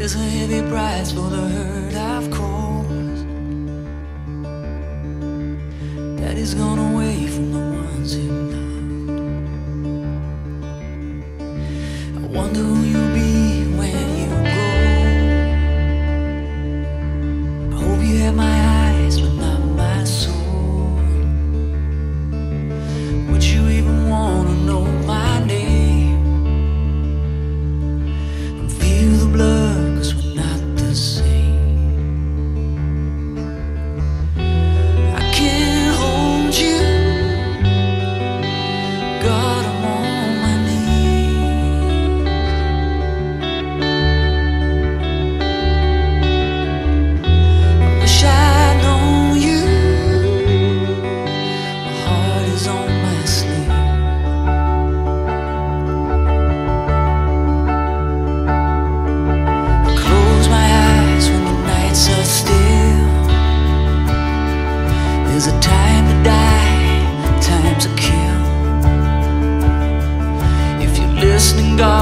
There's a heavy price for the hurt I've caused. Daddy's gone away from the ones he loved. I wonder who Times a die, kill. If you're listening, God.